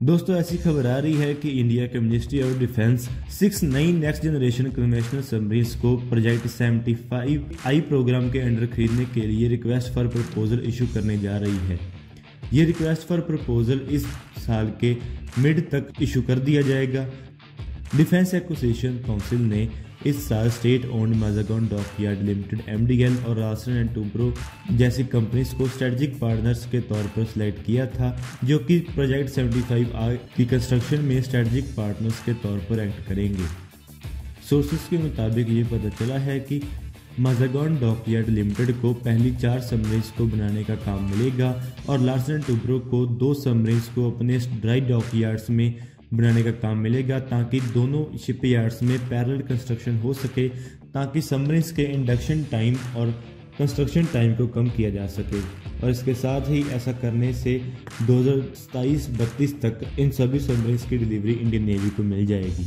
दोस्तों, ऐसी खबर आ रही है कि इंडिया के मिनिस्ट्री ऑफ़ डिफेंस सिक्स नई नेक्स्ट जनरेशन कन्वेंशनल सबमरीन्स को प्रोजेक्ट 75 आई प्रोग्राम के अंडर खरीदने के लिए रिक्वेस्ट फॉर प्रपोजल इशू करने जा रही है। ये रिक्वेस्ट फॉर प्रपोजल इस साल के मिड तक इशू कर दिया जाएगा। डिफेंस एक्विजिशन काउंसिल ने इस साल state owned Mazagon dockyard limited MDL और रासन एंड टूब्रो जैसी कंपनीज़ को स्ट्रेटजिक पार्टनर्स के तौर पर सिलेक्ट किया था, जो कि प्रोजेक्ट 75 आ की कंस्ट्रक्शन में स्ट्रेटजिक पार्टनर्स के तौर पर एक्ट करेंगे। सोर्सेस के मुताबिक ये पता चला है कि माजागॉन डॉकयार्ड लिमिटेड को पहली चार सबमरीन्स को बनाने का काम मिलेगा और लार्सन टूब्रो को दो सबमरीन्स को अपने ड्राई डॉकयार्ड्स में बनाने का काम मिलेगा ताकि दोनों शिप यार्ड्स में पैरल कंस्ट्रक्शन हो सके, ताकि सबमरीन्स के इंडक्शन टाइम और कंस्ट्रक्शन टाइम को कम किया जा सके। और इसके साथ ही ऐसा करने से दो हज़ार तक इन सभी सबमरीन्स की डिलीवरी इंडियन नेवी को मिल जाएगी।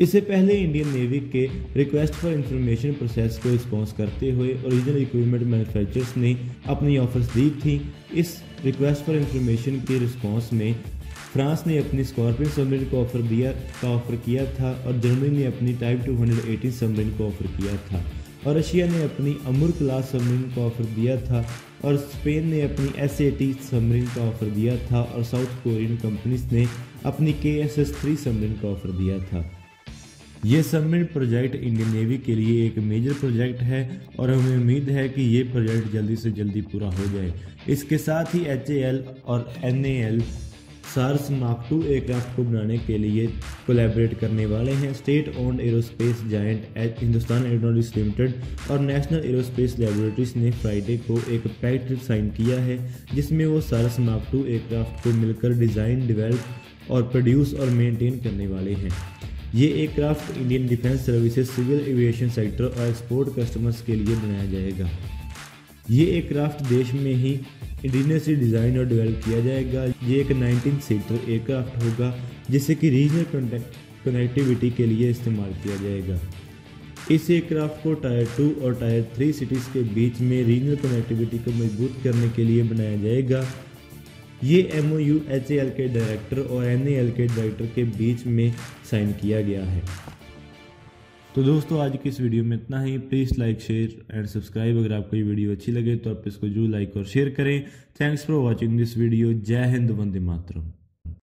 इससे पहले इंडियन नेवी के रिक्वेस्ट फॉर इंफॉर्मेशन प्रोसेस को रिस्पॉन्स करते हुए ओरिजिनल इक्विपमेंट मैन्युफैक्चरर्स ने अपनी ऑफर्स दी थी। इस रिक्वेस्ट फॉर इंफॉर्मेशन के रिस्पॉन्स में फ्रांस ने अपनी स्कॉर्पियो सबमरीन को ऑफ़र दिया, का ऑफ़र किया था और जर्मनी ने अपनी टाइप 218 सबमरीन को ऑफ़र किया था। और रशिया ने अपनी अमूर क्लास सबमरीन को ऑफ़र दिया था और स्पेन ने अपनी एस ए टी सबमरीन का ऑफ़र दिया था और साउथ कोरियन कंपनीज़ ने अपनी K S S three submarine का ऑफ़र दिया था। यह सबमरीन प्रोजेक्ट इंडियन नेवी के लिए एक मेजर प्रोजेक्ट है और हमें उम्मीद है कि ये प्रोजेक्ट जल्दी से जल्दी पूरा हो जाए। इसके साथ ही एचएएल और NAL Saras mark two aircraft को बनाने के लिए कोलैबोरेट करने वाले हैं state owned aerospace giant Hindustan aeronautics limited और नेशनल एरोस्पेस लेबोरेटरीज ने फ्राइडे को एक पैक्ट साइन किया है, जिसमें वो सार्स मार्क टू एयरक्राफ्ट को मिलकर डिज़ाइन डिवेल्प और प्रोड्यूस और मेंटेन करने वाले हैं। ये aircraft Indian defence services civil aviation sector और एक्सपोर्ट कस्टमर्स के लिए बनाया जाएगा। ये एयरक्राफ्ट देश में ही इंडिजिनियसली डिज़ाइन और डेवलप किया जाएगा। ये एक 19 सीटर एयरक्राफ्ट होगा, जिसे कि रीजनल कनेक्टिविटी के लिए इस्तेमाल किया जाएगा। इस एयरक्राफ्ट को टायर टू और टायर थ्री सिटीज़ के बीच में रीजनल कनेक्टिविटी को मज़बूत करने के लिए बनाया जाएगा। ये M O U H A L के डायरेक्टर और एन ए एल के डायरेक्टर के बीच में साइन किया गया है। तो दोस्तों, आज की इस वीडियो में इतना ही। Please like share and subscribe अगर आपको ये वीडियो अच्छी लगे तो आप इसको ज़रूर लाइक और शेयर करें। Thanks for watching this video जय हिंद, वंदे मातरम।